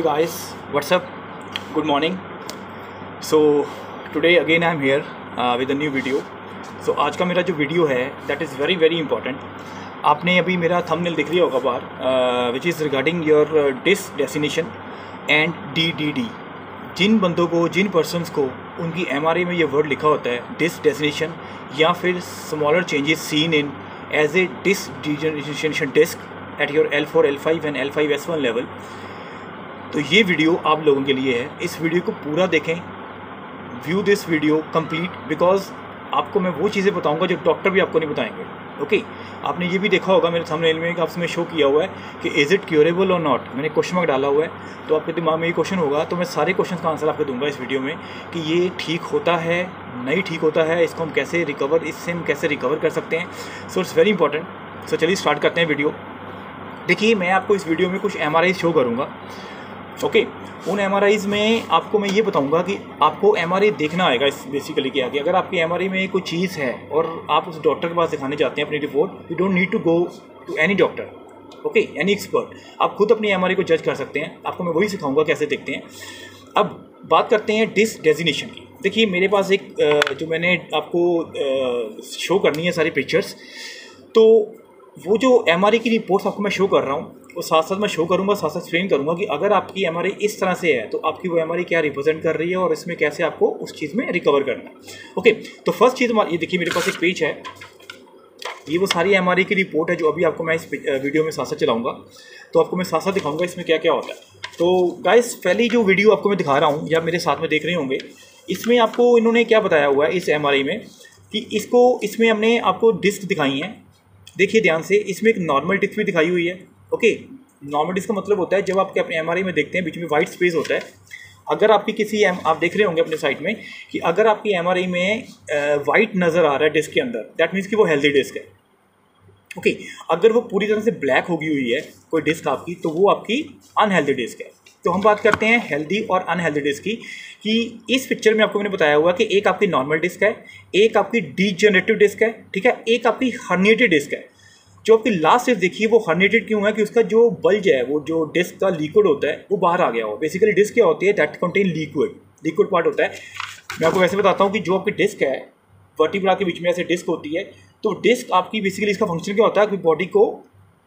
hey what's up? Good morning. So today again i'm here uh, with a new video. So आज का मेरा जो video है that is very very important आपने अभी मेरा थंबनेल दिख लिया होगा बार which is regarding your disc desiccation and D D D जिन बंदों को जिन पर्सनस को उनकी एम में ये वर्ड लिखा होता है डिस डेस्टिनेशन या फिर smaller changes seen in as a disc disc at your L four L five and L five S one level तो ये वीडियो आप लोगों के लिए है। इस वीडियो को पूरा देखें। View this video complete because आपको मैं वो चीज़ें बताऊँगा जो डॉक्टर भी आपको नहीं बताएँगे। Okay okay? आपने ये भी देखा होगा, मेरे सामने में आप उसमें शो किया हुआ है कि इज़ इट क्योरेबल और नॉट मैंने क्वेश्चन मार्क डाला हुआ है। तो आपके दिमाग में ये क्वेश्चन होगा तो मैं सारे क्वेश्चन का आंसर आपको दूँगा इस वीडियो में कि ये ठीक होता है, नहीं ठीक होता है, इसको हम कैसे रिकवर इससे हम कैसे रिकवर कर सकते हैं। So it's very important so चलिए स्टार्ट करते हैं वीडियो देखिए, मैं आपको इस वीडियो में कुछ एमआरआई शो करूँगा। ओके उन एम में आपको मैं ये बताऊँगा कि आपको एमआरआई देखना आएगा इस बेसिकली क्या कि अगर आपकी एमआरआई में कोई चीज़ है और आप उस डॉक्टर के पास दिखाने जाते हैं अपनी report you don't need to go to any doctor okay any expert आप खुद अपनी एमआरआई को जज कर सकते हैं। आपको मैं वही सिखाऊँगा कैसे देखते हैं। अब बात करते हैं डिस डेजिनेशन की। देखिए, मेरे पास एक जो मैंने आपको शो करनी है सारी पिक्चर्स तो वो जो एम की रिपोर्ट्स आपको मैं शो कर रहा हूँ, वो साथ साथ मैं शो करूँगा, साथ साथ एक्सप्लेन करूँगा कि अगर आपकी एमआरआई इस तरह से है तो आपकी वो एम क्या रिप्रेजेंट कर रही है और इसमें कैसे आपको उस चीज़ में रिकवर करना है। ओके तो फ़र्स्ट चीज़ ये देखिए मेरे पास एक पेज है। ये वो सारी एम की रिपोर्ट है जो अभी आपको मैं इस वीडियो में साथ साथ चलाऊँगा। तो आपको मैं साथ साथ दिखाऊँगा इसमें क्या क्या होता है। तो गाइस पहली जो वीडियो आपको मैं दिखा रहा हूँ, या मेरे साथ में देख रहे होंगे, इसमें आपको इन्होंने क्या बताया हुआ है इस एमआरआई में कि इसको, इसमें हमने आपको डिस्क दिखाई हैं। देखिए ध्यान से इसमें एक नॉर्मल डिस्क भी दिखाई हुई है ओके नॉर्मल डिस्क का मतलब होता है जब आपके अपने एमआरआई में देखते हैं बीच में वाइट स्पेस होता है। अगर आपकी किसी एम आप देख रहे होंगे अपने साइट में कि अगर आपकी MRI में वाइट नज़र आ रहा है डिस्क के अंदर दैट मीन्स कि वो हेल्दी डिस्क है। ओके okay, अगर वो पूरी तरह से ब्लैक होगी हुई है कोई डिस्क आपकी तो वो आपकी अनहेल्दी डिस्क है। तो हम बात करते हैं हेल्दी और अनहेल्दी डिस्क की कि इस पिक्चर में आपको मैंने बताया हुआ कि एक आपकी नॉर्मल डिस्क है एक आपकी डी जनरेटिव डिस्क है ठीक है? एक आपकी हर्निएटेड डिस्क है। जो आपकी लास्ट स्टेज देखिए वो हर्नेटेड क्यों है कि उसका जो बल्ज है, वो जो डिस्क का लिक्विड होता है, वो बाहर आ गया हो। बेसिकली डिस्क क्या होती है? That contain liquid liquid part होता है। मैं आपको वैसे बताता हूँ कि जो आपकी डिस्क है वर्टिब्रा के बीच में ऐसे डिस्क होती है तो डिस्क आपकी बेसिकली इसका फ़ंक्शन क्या होता है? आपकी बॉडी को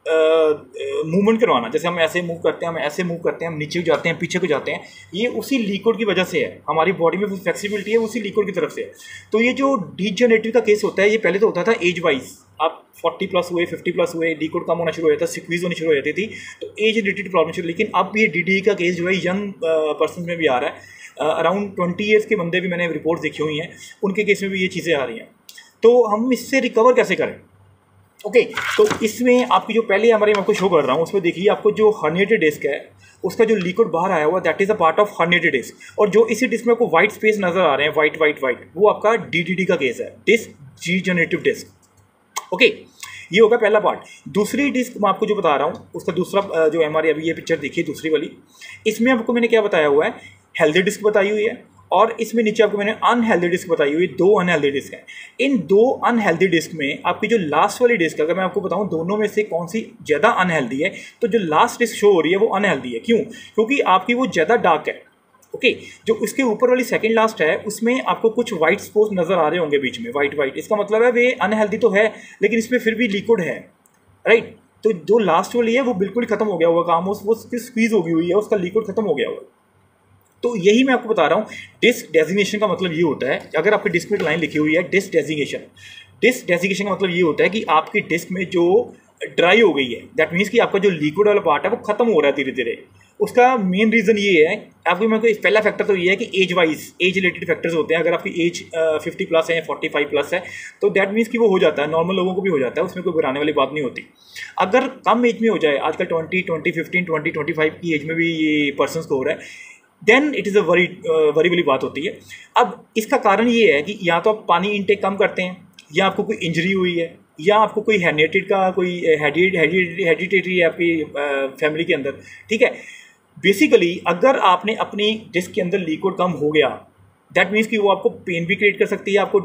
मूवमेंट करवाना। जैसे हम ऐसे मूव करते हैं, हम ऐसे मूव करते हैं, हम नीचे को जाते हैं, पीछे को जाते हैं, ये उसी लिक्विड की वजह से है। हमारी बॉडी में फ्लेक्सिबिलिटी है, उसी लिक्विड की तरफ़ से है। तो ये जो डीजनरेटिव का केस होता है, ये पहले तो होता था एज वाइज आप 40 प्लस हुए 50 प्लस हुए लिक्विड कम होना शुरू हो जाता सिक्वीज होनी शुरू हो जाती थी तो एज रिलेटेड प्रॉब्लम शुरू। लेकिन अब ये डी का केस जो है यंग पर्सन में भी आ रहा है। अराउंड ट्वेंटी ईयर्स के बंदे भी मैंने रिपोर्ट देखी हुई हैं, उनके केस में भी ये चीज़ें आ रही हैं। तो हम इससे रिकवर कैसे करें? ओके तो इसमें आपकी जो पहले हमारे मैं आपको शो कर रहा हूँ, उसमें देखिए, आपको जो हर्निएटेड डिस्क है, उसका जो लिक्विड बाहर आया हुआ that is a part of herniated disc और जो इसी डिस्क में आपको व्हाइट स्पेस नज़र आ रहे हैं व्हाइट व्हाइट व्हाइट वो आपका डी का केस है disc degenerative disc okay ये होगा पहला पार्ट दूसरी डिस्क मैं आपको जो बता रहा हूँ, उसका दूसरा जो एम अभी ये पिक्चर देखिए, दूसरी वाली. इसमें आपको मैंने क्या बताया हुआ है? हेल्दी डिस्क बताई हुई है. और इसमें नीचे आपको मैंने अनहेल्दी डिस्क बताई हुई दो अनहेल्दी डिस्क हैं। इन दो अनहेल्दी डिस्क में आपकी जो लास्ट वाली डिस्क अगर मैं आपको बताऊँ दोनों में से कौन सी ज़्यादा अनहेल्दी है तो जो लास्ट डिस्क शो हो रही है वो अनहेल्दी है। क्यों? क्योंकि आपकी वो ज़्यादा डार्क है ओके okay, जो उसके ऊपर वाली सेकंड लास्ट है उसमें आपको कुछ वाइट स्पोर्स नज़र आ रहे होंगे बीच में वाइट वाइट इसका मतलब है वे अनहेल्दी तो है लेकिन इसमें फिर भी लिक्विड है राइट तो जो लास्ट वाली है वो बिल्कुल खत्म हो गया हुआ काम उस वो स्क्वीज होगी हुई है उसका लिक्विड खत्म हो गया हुआ तो यही मैं आपको बता रहा हूँ, डिस्क डेजिग्नेशन का मतलब ये होता है कि अगर आपकी डिस्क में लाइन लिखी हुई है, डिस्क डेजिग्नेशन। डिस्क डेजिग्नेशन का मतलब ये होता है कि आपकी डिस्क में जो ड्राई हो गई है दैट मीन्स कि आपका जो लिक्विड वाला पार्ट है, वो खत्म हो रहा है धीरे धीरे उसका मेन रीज़न ये है, आपकी मैं कोई पहला फैक्टर तो ये है कि age wise age related factors होते हैं। अगर आपकी एज फिफ्टी प्लस है या फोर्टी फाइव प्लस है तो दैट मीन्स कि वो हो जाता है नॉर्मल लोगों को भी हो जाता है, उसमें कोई बुराने वाली बात नहीं होती। अगर कम एज में हो जाए, आजकल twenty twenty fifteen twenty twenty five की एज में भी ये पर्सन को हो रहा है then it is a worry worry वाली बात होती है। अब इसका कारण ये है कि या तो आप पानी इनटेक कम करते हैं, या आपको कोई इंजरी हुई है, या आपको कोई हैनेटेड का कोई हेडिटेटरी है आपकी फैमिली के अंदर, ठीक है? बेसिकली अगर आपने अपनी डिस्क के अंदर लिक्विड कम हो गया दैट मीन्स कि वो आपको पेन भी क्रिएट कर सकती है, आपको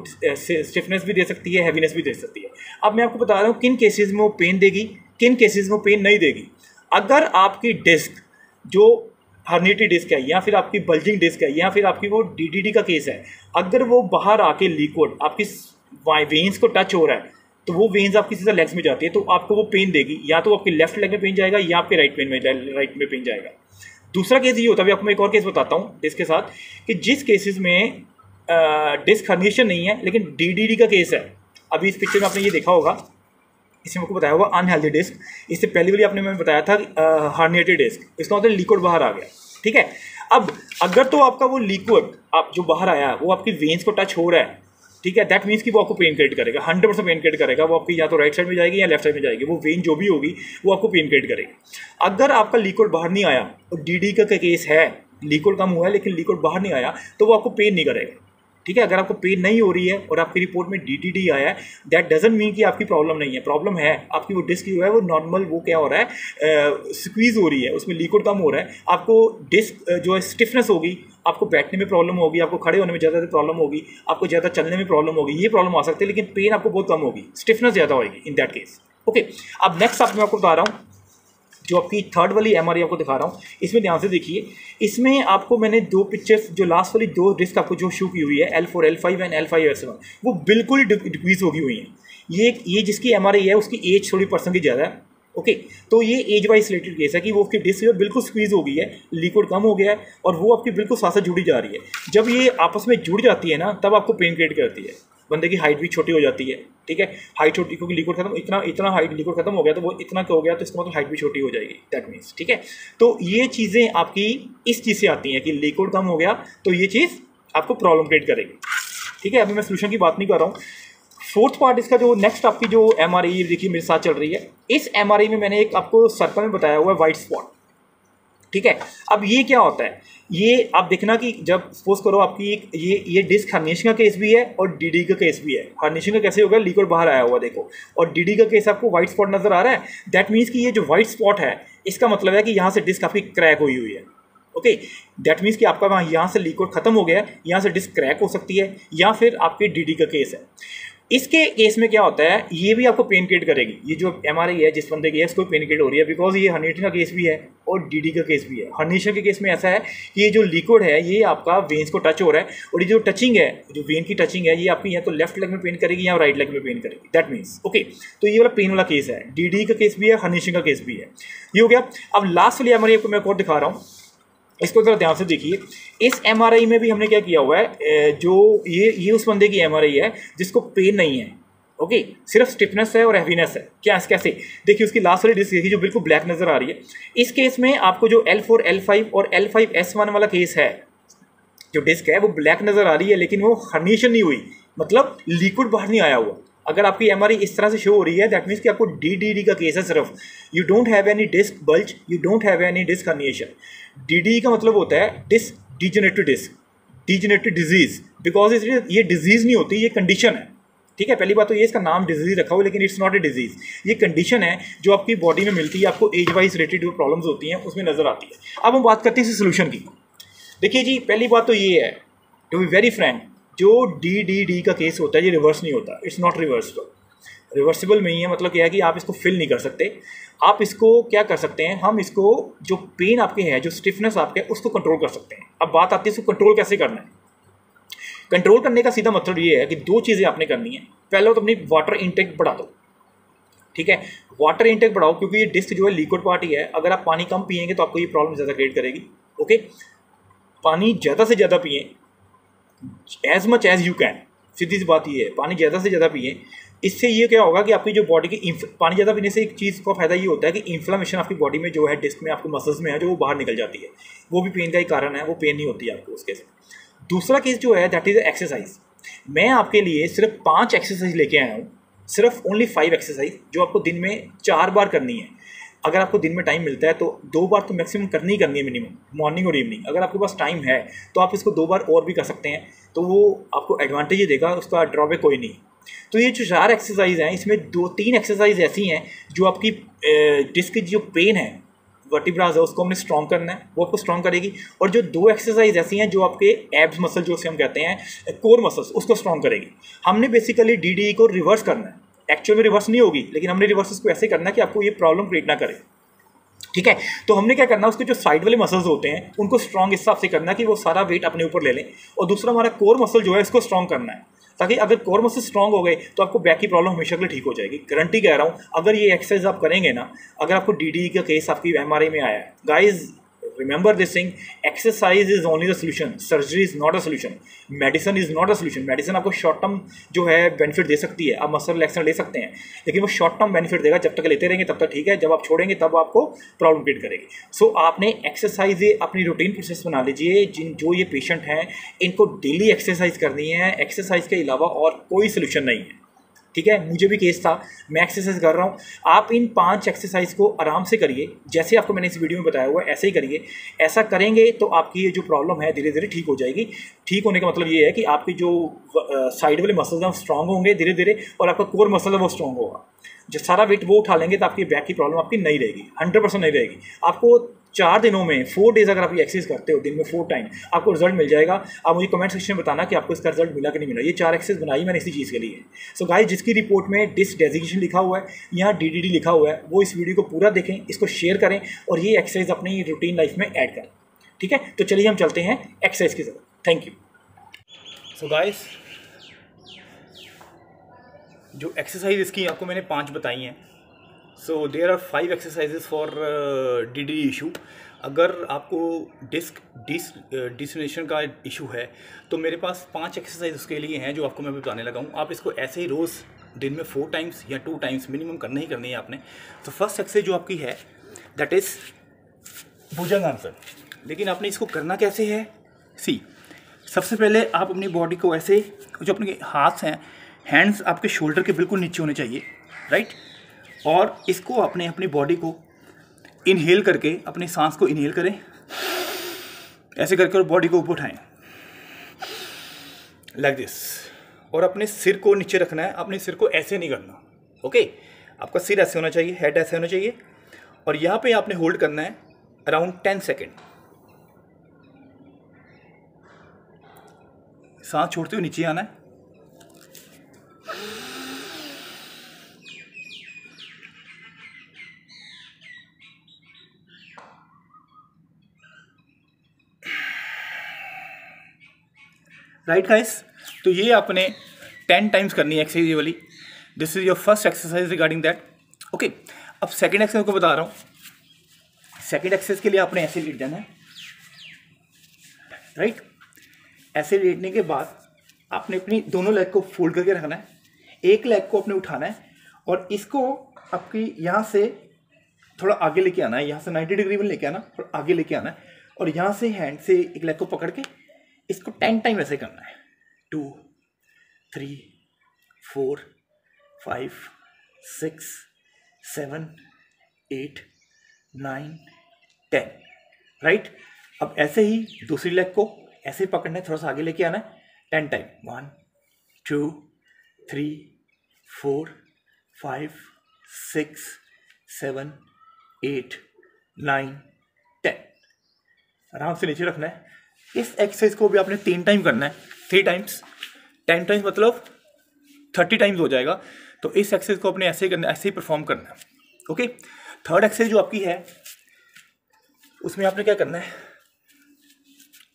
स्टिफनेस भी दे सकती है हैवीनेस भी दे सकती है। अब मैं आपको बता रहा हूँ, किन केसेस में वो पेन देगी, किन केसेस में वो पेन नहीं देगी? अगर आपकी डिस्क जो हर्निटी डिस्क है, या फिर आपकी बल्जिंग डिस्क है, या फिर आपकी वो डी का केस है। अगर वो बाहर आके लिक्विड आपकी वेन्स को टच हो रहा है तो वो वेन्स आपकी सीधा लेग्स में जाती है तो आपको वो पेन देगी। या तो आपके लेफ़्ट लेग में पेन जाएगा, या आपके राइट पेन में राइट में पेन जाएगा। दूसरा केस ये होता है आपको मैं एक और केस बताता हूँ डिस्क के साथ, कि जिस केसेस में डिस्क हर्निशन नहीं है, लेकिन डी का केस है। अभी इस पिक्चर में आपने ये देखा होगा इसमें आपको बताया हुआ अनहेल्दी डिस्क इससे पहले वाली आपने मैंने बताया था हार्निएटेड डिस्क इसका मतलब लिक्विड बाहर आ गया, ठीक है? अब, अगर तो आपका वो लिक्विड आप जो बाहर आया, वो आपकी वेन्स को टच हो रहा है, ठीक है? दैट मीन्स कि वो आपको पेन क्रिएट करेगा हंड्रेड परसेंट पेन क्रिएट करेगा। वो आपकी या तो राइट साइड में जाएगी या लेफ़्ट साइड में जाएगी, वो वेन जो भी होगी, वो आपको पेन क्रिएट करेगी। अगर आपका लिक्विड बाहर नहीं आया, और डी डी का केस है लिक्विड कम हुआ है, लेकिन लिक्विड बाहर नहीं आया तो वो आपको पेन नहीं करेगा। ठीक है, अगर आपको पेन नहीं हो रही है और आपकी रिपोर्ट में डी आया है दैट डजेंट मीन कि आपकी प्रॉब्लम नहीं है। प्रॉब्लम है, आपकी वो डिस्क जो है, वो नॉर्मल वो क्या हो रहा है स्क्वीज हो रही है, उसमें लिक्विड कम हो रहा है। आपको डिस्क जो है स्टिफनेस होगी, आपको बैठने में प्रॉब्लम होगी, आपको खड़े होने में ज़्यादा प्रॉब्लम होगी, आपको ज़्यादा चलने में प्रॉब्लम होगी, ये प्रॉब्लम आ सकती है, लेकिन पेन आपको बहुत कम होगी स्टिफनेस ज़्यादा होगी इन दैट केस ओके अब नेक्स्ट आप मैं आपको बता रहा हूँ जो आपकी थर्ड वाली एमआरआई आपको दिखा रहा हूँ, इसमें ध्यान से देखिए। इसमें आपको मैंने दो पिक्चर्स जो लास्ट वाली दो डिस्क आपको जो शू की हुई है L four L five and L five S one वो बिल्कुल डिक्रीज होगी हुई हैं। ये ये जिसकी एमआरआई है, उसकी एज थोड़ी परसेंट की ज़्यादा है ओके तो ये एज वाइज रिलेटेड केस है कि वो उसकी डिस्क बिल्कुल स्क्वीज हो गई है लिक्विड कम हो गया है और वो आपकी बिल्कुल साथ साथ जुड़ी जा रही है। जब ये आपस में जुड़ जाती है ना, तब आपको पेन क्रिएट करती है। बंदे की हाइट भी छोटी हो जाती है, ठीक है? हाइट छोटी, क्योंकि लिक्विड खत्म, इतना इतना हाइट लिक्विड खत्म हो गया तो वो इतना क्या हो गया तो इसका मतलब हाइट भी छोटी हो जाएगी दैट मीन्स ठीक है? तो ये चीज़ें आपकी इस चीज़ से आती हैं कि लिक्विड कम हो गया तो ये चीज़ आपको प्रॉब्लम क्रिएट करेगी, ठीक है? अभी मैं सोल्यूशन की बात नहीं कर रहा हूँ। फोर्थ पार्ट इसका जो नेक्स्ट आपकी जो एम आर आई देखिए मेरे साथ चल रही है। इस एम आर आई में मैंने एक आपको सर्कल में बताया हुआ है वाइट स्पॉट ठीक है? अब ये क्या होता है? ये आप देखना कि जब सपोज़ करो आपकी एक ये ये डिस्क हर्निशन का केस भी है और डीडी का केस भी है। हर्निशन का कैसे होगा लिक्विड बाहर आया हुआ, देखो। और डीडी का केस आपको व्हाइट स्पॉट नज़र आ रहा है। दैट मीन्स कि ये जो व्हाइट स्पॉट है, इसका मतलब है कि यहाँ से डिस्क आपकी क्रैक हुई हुई है। ओके दैट मीन्स कि आपका वहाँ यहाँ से लिक्विड खत्म हो गया है। यहाँ से डिस्क क्रैक हो सकती है या फिर आपके डी का केस है। इसके केस में क्या होता है, ये भी आपको पेन क्रिएट करेगी। ये जो एम आर आई है, जिस बंदे की है, इसको पेन क्रिएट हो रही है बिकॉज़ ये हर्निशन का केस भी है और डी डी का केस भी है। हर्निशन के केस में ऐसा है कि ये जो लिक्विड है, ये आपका वेन्स को टच हो रहा है और ये जो टचिंग है, जो वेन की टचिंग है, ये आपकी या तो लेफ़्ट लेग में पेन करेगी या राइट लेग में पेन करेगी। दैट मीन्स ओके तो ये वाला पेन वाला केस है। डी डी का केस भी है हर्निशन का केस भी है। ये हो गया। अब लास्ट वाली एम आपको मैं और दिखा रहा हूँ। इसको ज़रा ध्यान से देखिए। इस एमआरआई में भी हमने क्या किया हुआ है जो ये ये उस बंदे की एमआरआई है, जिसको पेन नहीं है ओके सिर्फ़ स्टिफनेस है और हैवीनेस है। क्या, कैसे? देखिए, उसकी लास्ट वाली डिस्क देखिए, जो बिल्कुल ब्लैक नज़र आ रही है। इस केस में आपको जो एल फोर एल फाइव और एल फाइव एस वन वाला केस है, जो डिस्क है, वो ब्लैक नज़र आ रही है, लेकिन वो हर्निशन नहीं हुई। मतलब लिक्विड बाहर नहीं आया हुआ। अगर आपकी एम इस तरह से शो हो रही है दैट मीन्स कि आपको डी डी डी का केस है सिर्फ़। You don't have any disc bulge you don't have any disc herniation D D का मतलब होता है disc degenerative disc degenerative disease because ये डिज़ीज़ नहीं होती, ये कंडीशन है। ठीक है? पहली बात तो ये इसका नाम डिज़ीज़ रखा हुआ, लेकिन इट्स नॉट ए डिज़ीज़ ये कंडीशन है जो आपकी बॉडी में मिलती है, आपको एज वाइज रिलेटेड जो प्रॉब्लम्स होती हैं, उसमें नज़र आती है। अब हम बात करते हैं इस सोल्यूशन की। देखिए जी, पहली बात तो ये है टू बी वेरी फ्रेंक जो डी डी डी का केस होता है, ये रिवर्स नहीं होता। इट्स नॉट रिवर्सिबल रिवर्सिबल नहीं है मतलब क्या है कि आप इसको फिल नहीं कर सकते। आप इसको क्या कर सकते हैं, हम इसको जो पेन आपके है, जो स्टिफनेस आपके उसको कंट्रोल कर सकते हैं। अब बात आती है इसको कंट्रोल कैसे करना है। कंट्रोल करने का सीधा मतलब ये है कि दो चीज़ें आपने करनी है। पहले तो अपनी वाटर इंटेक बढ़ा दो। ठीक है? वाटर इंटेक बढ़ाओ, क्योंकि ये डिस्क जो है लिक्विड पार्ट ही है। अगर आप पानी कम पिएँगे तो आपको ये प्रॉब्लम ज़्यादा क्रिएट करेगी। ओके पानी ज़्यादा से ज़्यादा पिए। As much as you can सीधी सी बात ये है, पानी ज़्यादा से ज़्यादा पिए। इससे ये क्या होगा कि आपकी जो बॉडी की पानी ज़्यादा पीने से एक चीज़ का फ़ायदा ये होता है कि इन्फ्लामेशन आपकी बॉडी में जो है डिस्क में, आपको मसल्स में है, जो वो बाहर निकल जाती है। वो भी पेन का ही कारण है, वो पेन नहीं होती है आपको उसके से दूसरा केस जो है दैट इज़ एक्सरसाइज मैं आपके लिए सिर्फ़ पाँच एक्सरसाइज लेके आया हूँ। सिर्फ़ ओनली फाइव एक्सरसाइज जो आपको दिन में चार बार करनी है। अगर आपको दिन में टाइम मिलता है तो दो बार तो मैक्सिमम करनी ही करनी है मिनिमम मॉर्निंग और इवनिंग अगर आपके पास टाइम है तो आप इसको दो बार और भी कर सकते हैं तो वो आपको एडवांटेज ही देगा, उसका ड्रॉबैक कोई नहीं। तो ये जो चार एक्सरसाइज हैं, इसमें दो तीन एक्सरसाइज ऐसी हैं, जो आपकी डिस्क की जो पेन है वर्टिब्राज है, उसको हमने स्ट्रॉन्ग करना है, वो आपको स्ट्रॉन्ग करेगी। और जो दो एक्सरसाइज ऐसी हैं, जो आपके एब्स मसल जो हम कहते हैं कोर मसल्स उसको स्ट्रॉन्ग करेगी। हमने बेसिकली डी डी को रिवर्स करना है। एक्चुअल में रिवर्स नहीं होगी, लेकिन हमने रिवर्स को ऐसे करना कि आपको ये प्रॉब्लम क्रिएट ना करे। ठीक है? तो हमने क्या करना, उसके जो साइड वाले मसल्स होते हैं, उनको स्ट्रॉन्ग हिसाब से करना कि वो सारा वेट अपने ऊपर ले लें, और दूसरा हमारा कोर मसल जो है, इसको स्ट्रॉन्ग करना है। ताकि अगर कोर मसल स्ट्रॉन्ग हो गए तो आपको बैक की प्रॉब्लम हमेशा के लिए ठीक हो जाएगी। गारंटी कह रहा हूँ, अगर ये एक्सरसाइज आप करेंगे ना, अगर आपको डी का केस आपकी एम में आया है guys remember this thing exercise is only the solution. Surgery is not a solution. Medicine is not a solution. Medicine आपको शॉर्ट टर्म जो है बेनिफिट दे सकती है। आप मसल रिलैक्सन ले सकते हैं। लेकिन वो शॉर्ट टर्म बेनिफिट देगा जब तक लेते रहेंगे तब तक ठीक है। जब आप छोड़ेंगे तब आपको प्रॉब्लम क्रिएट करेगी। सो so, आपने एक्सरसाइज अपनी रूटीन प्रोसेस बना लीजिए। जिन जो ये पेशेंट हैं इनको डेली एक्सरसाइज करनी है। एक्सरसाइज के अलावा और कोई सोल्यूशन नहीं है। ठीक है? मुझे भी केस था। मैं एक्सरसाइज कर रहा हूँ। आप इन पाँच एक्सरसाइज को आराम से करिए। जैसे आपको मैंने इस वीडियो में बताया हुआ है, ऐसे ही करिए। ऐसा करेंगे तो आपकी ये जो प्रॉब्लम है धीरे धीरे ठीक हो जाएगी। ठीक होने का मतलब ये है कि आपकी जो साइड वाले मसल्स हैं, वो स्ट्रांग होंगे धीरे धीरे और आपका कोर मसल है, वो स्ट्रांग होगा। जब सारा वेट वो उठा लेंगे तो आपकी बैक की प्रॉब्लम आपकी नहीं रहेगी। हंड्रेड परसेंट नहीं रहेगी। आपको चार दिनों में फोर डेज़ अगर आप ये एक्सरसाइज करते हो, दिन में फोर टाइम आपको रिज़ल्ट मिल जाएगा। आप मुझे कमेंट सेक्शन में बताना कि आपको इसका रिज़ल्ट मिला कि नहीं मिला। ये चार एक्सरसाइज बनाई मैंने इसी चीज़ के लिए। सो so गाइस जिसकी रिपोर्ट में डिस डेजिग्नेशन लिखा हुआ है, यहाँ डी लिखा हुआ है, वो इस वीडियो को पूरा देखें, इसको शेयर करें और ये एक्सरसाइज अपनी रूटीन लाइफ में ऐड करें। ठीक है? तो चलिए हम चलते हैं एक्सरसाइज की तरफ़। थैंक यू सो गाइस जो एक्सरसाइज इसकी आपको मैंने पाँच बताई हैं। So there are five exercises for D D issue अगर आपको डिस्क डिस डिसनेशन का इशू है तो मेरे पास पाँच एक्सरसाइज उसके लिए हैं जो आपको मैं बताने लगा हूँ। आप इसको ऐसे ही रोज़ दिन में फोर टाइम्स या टू टाइम्स मिनिमम करना ही करनी है आपने। तो फ़र्स्ट एक्सरसाइज जो आपकी है दैट इज़ भुजंग आंसर। लेकिन आपने इसको करना कैसे है? सी सबसे पहले आप अपनी बॉडी को ऐसे, जो अपने हाथ हैं हैंड्स आपके शोल्डर के बिल्कुल नीचे होने चाहिए राइट और इसको आपने अपनी बॉडी को इनहेल करके, अपने सांस को इनहेल करें। ऐसे करके और बॉडी को ऊपर उठाएँ। लाइक दिस और अपने सिर को नीचे रखना है। अपने सिर को ऐसे नहीं करना। ओके आपका सिर ऐसे होना चाहिए हेड ऐसे होना चाहिए। और यहाँ पे आपने होल्ड करना है अराउंड टेन सेकेंड सांस छोड़ते हुए नीचे आना है। राइट गाइस तो ये आपने टेन टाइम्स करनी है एक्सरसाइज वाली. This is your first exercise regarding that okay अब सेकेंड एक्सरसाइज को बता रहा हूँ. सेकेंड एक्सरसाइज के लिए आपने ऐसे लेट जाना है. राइट ऐसे लेटने के बाद आपने अपनी दोनों लेग को फोल्ड करके रखना है. एक लेग को अपने उठाना है और इसको आपकी यहाँ से थोड़ा आगे लेके आना है. यहाँ से 90 डिग्री में लेके आना और आगे लेके आना है. और यहाँ से हैंड से एक लेग को पकड़ के इसको टेन टाइम ऐसे करना है। Two, three, four, five, six, seven, eight, nine, ten. Right? अब ऐसे ही दूसरी लेग को ऐसे ही पकड़ना है, थोड़ा सा आगे लेके आना है। Ten time. One, two, three, four, five, six, seven, eight, nine, ten. आराम से नीचे रखना है। इस एक्सरसाइज को भी आपने तीन टाइम करना है। Three times. टेन टाइम्स मतलब थर्टी टाइम्स हो जाएगा। तो इस एक्सरसाइज को अपने ऐसे ही करना, ऐसे ही परफॉर्म करना है। ओके? थर्ड एक्सरसाइज जो आपकी है, उसमें आपने क्या करना है?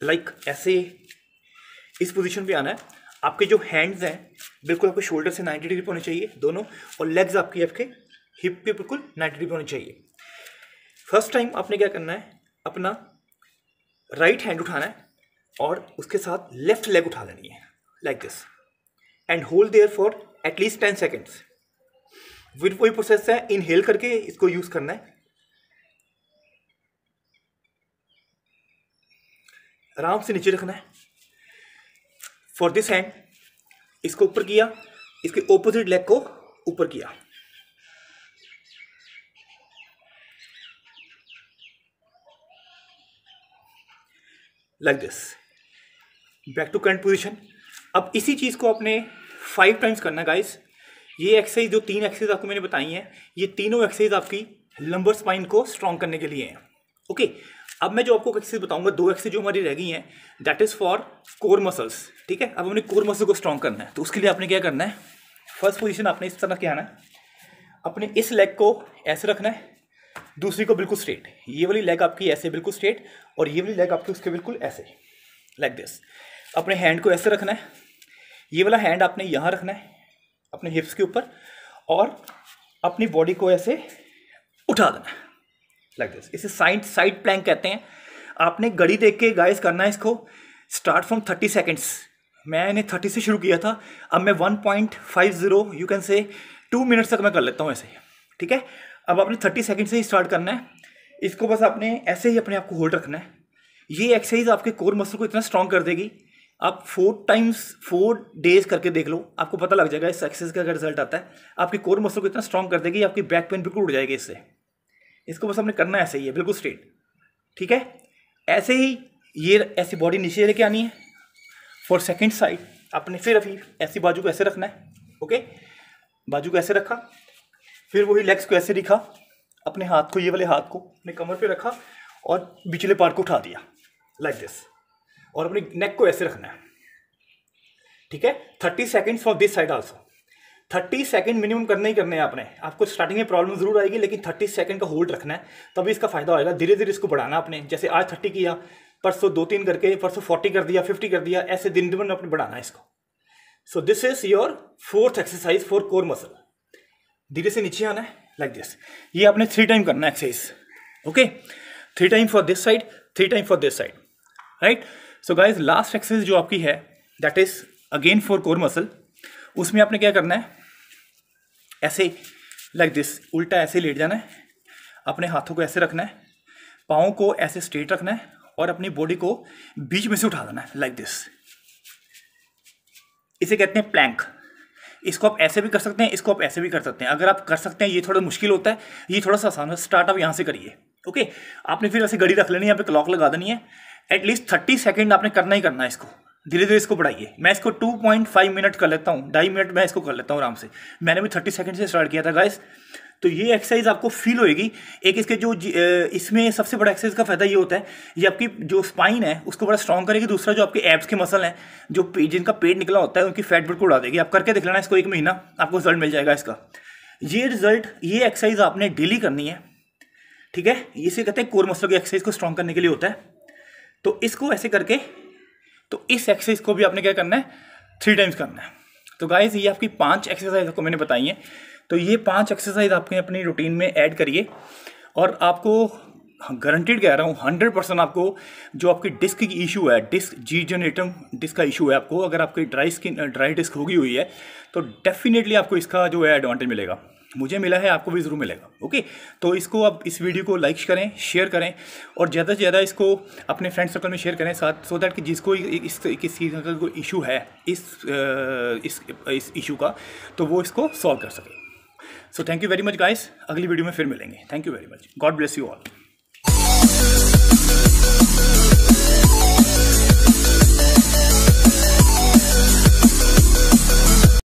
लाइक like, ऐसे इस पोजीशन पे आना है। आपके जो हैंड्स हैं, बिल्कुल आपके शोल्डर से 90 डिग्री पे होने चाहिए, दोनों। और लेग्स आपकी आपके हिप पे बिल्कुल 90 डिग्री पे होने चाहिए। फ़र्स्ट टाइम आपने क्या करना है? अपना राइट हैंड उठाना है। और उसके साथ लेफ़्ट लेग उठा लेनी है like this and hold there for at least ten seconds with वही प्रोसेस है इनहेल करके इसको यूज़ करना है। आराम से नीचे रखना है। फॉर दिस हैंड इसको ऊपर किया, इसके ऑपोजिट लेग को ऊपर किया। Like this back to current position अब इसी चीज़ को आपने फाइव टाइम्स करना गाइस ये एक्सरसाइज जो तीन एक्सरसाइज आपको मैंने बताई हैं, ये तीनों एक्सरसाइज आपकी लंबर स्पाइन को स्ट्रॉन्ग करने के लिए हैं. ओके अब मैं जो आपको एक्सरसाइज बताऊँगा, दो एक्सरसाइज जो हमारी रह गई हैं that is for core muscles ठीक है? अब हमने कोर मसल को स्ट्रॉन्ग करना है. तो उसके लिए आपने क्या करना है? फ़र्स्ट पोजिशन आपने इस तरह के आना है अपने इस लेग को ऐसे रखना है, दूसरी को बिल्कुल स्ट्रेट ये वाली लेग आपकी ऐसे बिल्कुल स्ट्रेट और ये वाली लेग आपकी उसके बिल्कुल ऐसे. लाइक दिस अपने हैंड को ऐसे रखना है। ये वाला हैंड आपने यहाँ रखना है, अपने हिप्स के ऊपर, और अपनी बॉडी को ऐसे उठा देना है। लाइक दिस इसे साइड साइड प्लैंक कहते हैं। आपने घड़ी देख के गाइस करना है इसको। स्टार्ट फ्रॉम थर्टी सेकेंड्स मैंने थर्टी से शुरू किया था। अब मैं one point five zero you can say two minutes तक मैं कर लेता हूँ ऐसे। ठीक है? अब आपने थर्टी सेकेंड से ही स्टार्ट करना है। इसको बस आपने ऐसे ही अपने आप को होल्ड रखना है। ये एक्सरसाइज आपके कोर मसल को इतना स्ट्रॉन्ग कर देगी आप फोर टाइम्स फोर डेज़ करके देख लो, आपको पता लग जाएगा इस एक्सरसाइज का अगर रिज़ल्ट आता है, आपके कोर मसल को इतना स्ट्रॉन्ग कर देगी, आपकी बैक पेन बिल्कुल उड़ जाएगी इससे। इसको बस आपने करना ऐसे ही है, बिल्कुल स्ट्रेट ठीक है? ऐसे ही ये ऐसी बॉडी नीचे लेके आनी है। फॉर सेकेंड साइड आपने फिर अभी ऐसी बाजू को ऐसे रखना है ओके बाजू को ऐसे रखा, फिर वही लेग्स को ऐसे दिखा, अपने हाथ को, ये वाले हाथ को, अपने कमर पे रखा और बिचले पार्ट को उठा दिया लाइक like दिस और अपने नेक को ऐसे रखना है। ठीक है? Thirty second for this side also thirty second minimum करने ही करने हैं आपने। आपको स्टार्टिंग में प्रॉब्लम ज़रूर आएगी, लेकिन थर्टी सेकेंड का होल्ड रखना है, तभी इसका फ़ायदा होएगा। धीरे धीरे इसको बढ़ाना आपने। जैसे आज थर्टी किया, परसों दो तीन करके, परसों फोर्टी कर दिया फिफ्टी कर दिया, ऐसे दिन दिन अपने बढ़ाना है इसको। So this is your fourth exercise for core muscle धीरे से नीचे आना है लाइक like दिस ये आपने थ्री टाइम करना है exercise okay three time for this side three time for this side right so guys last exercise जो आपकी है that is again for core muscle उसमें आपने क्या करना है? ऐसे लाइक दिस उल्टा ऐसे लेट जाना है, अपने हाथों को ऐसे रखना है, पाँव को ऐसे स्ट्रेट रखना है, और अपनी बॉडी को बीच में से उठा देना है लाइक दिस इसे कहते हैं प्लैंक इसको आप ऐसे भी कर सकते हैं, इसको आप ऐसे भी कर सकते हैं। अगर आप कर सकते हैं, ये थोड़ा मुश्किल होता है, ये थोड़ा सा आसान है स्टार्ट आप यहाँ से करिए ओके आपने फिर ऐसे घड़ी रख लेनी है, यहाँ पे क्लॉक लगा देनी है एटलीस्ट थर्टी सेकेंड आपने करना ही करना है इसको। धीरे धीरे इसको बढ़ाइए। मैं इसको 2.5 मिनट कर लेता हूँ। ढाई मिनट मैं इसको कर लेता हूँ आराम से। मैंने भी 30 सेकंड से स्टार्ट किया था गाइस तो ये एक्सरसाइज आपको फील होएगी। एक इसके जो इसमें सबसे बड़ा एक्सरसाइज का फ़ायदा ये होता है ये आपकी जो स्पाइन है, उसको बड़ा स्ट्रॉन्ग करेगी। दूसरा जो आपके एब्स के मसल हैं, जो जिनका पेट निकला होता है, उनकी फैट बिल्कुल उड़ा देगी। आप करके देख लेना इसको एक महीना, आपको रिज़ल्ट मिल जाएगा इसका। ये रिज़ल्ट ये एक्सरसाइज आपने डेली करनी है। ठीक है? इसे कहते हैं कोर मसल की एक्सरसाइज को स्ट्रॉन्ग करने के लिए होता है। तो इसको ऐसे करके तो इस एक्सरसाइज को भी आपने क्या करना है? थ्री टाइम्स करना है। तो गाइज़ ये आपकी पाँच एक्सरसाइज आपको मैंने बताई हैं। तो ये पाँच एक्सरसाइज आपके अपनी रूटीन में ऐड करिए। और आपको गारंटीड कह रहा हूँ हंड्रेड परसेंट आपको जो आपकी डिस्क की इशू है डिस्क जी जनरेटम डिस्क का इशू है आपको, अगर आपकी ड्राई स्किन ड्राई डिस्क होगी हुई है तो डेफिनेटली आपको इसका जो है एडवांटेज मिलेगा। मुझे मिला है, आपको भी ज़रूर मिलेगा, ओके? तो इसको आप इस वीडियो को लाइक करें शेयर करें और ज़्यादा से ज़्यादा इसको अपने फ्रेंड सर्कल में शेयर करें साथ सो दैट कि जिसको इस किसी का कोई इशू है, इस इस इस इशू का तो वो इसको सॉल्व कर सके। So thank you very much guys अगली वीडियो में फिर मिलेंगे। Thank you very much God bless you all